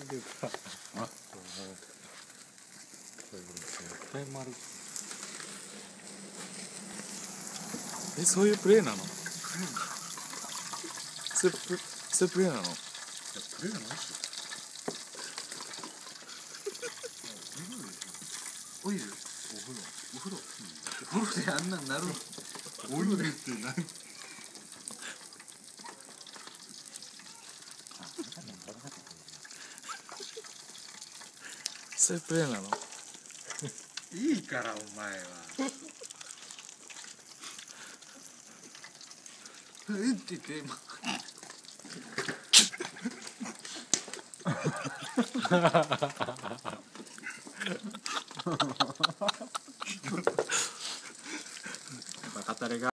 出たあこえそういうプレーなの？そういうプそういうプレーなのプレーがないっすよオイル？お風呂お風呂お風呂であんなんなるオイルって何？そういうプレーなの？いいからお前は。え？っって言って今。